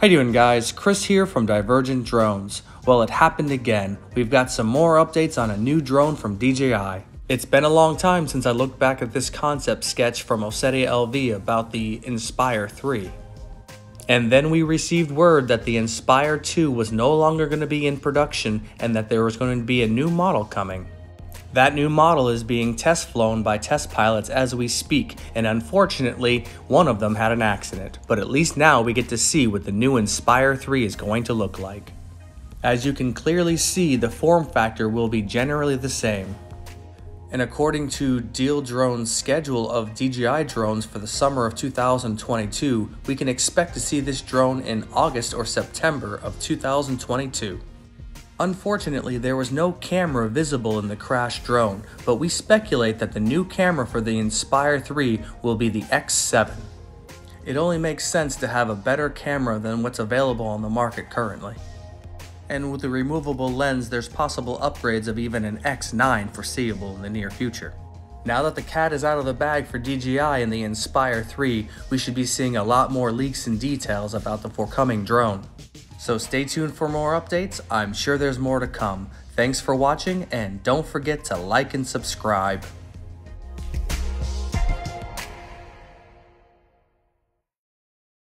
How you doing guys? Chris here from Divergent Drones. Well, it happened again. We've got some more updates on a new drone from DJI. It's been a long time since I looked back at this concept sketch from OsitaLV about the Inspire 3. And then we received word that the Inspire 2 was no longer going to be in production and that there was going to be a new model coming. That new model is being test flown by test pilots as we speak, and unfortunately, one of them had an accident. But at least now we get to see what the new Inspire 3 is going to look like. As you can clearly see, the form factor will be generally the same. And according to DealsDrone's schedule of DJI drones for the summer of 2022, we can expect to see this drone in August or September of 2022. Unfortunately, there was no camera visible in the crashed drone, but we speculate that the new camera for the Inspire 3 will be the X7. It only makes sense to have a better camera than what's available on the market currently. And with the removable lens, there's possible upgrades of even an X9 foreseeable in the near future. Now that the cat is out of the bag for DJI and the Inspire 3, we should be seeing a lot more leaks and details about the forthcoming drone. So stay tuned for more updates. I'm sure there's more to come. Thanks for watching and don't forget to like and subscribe.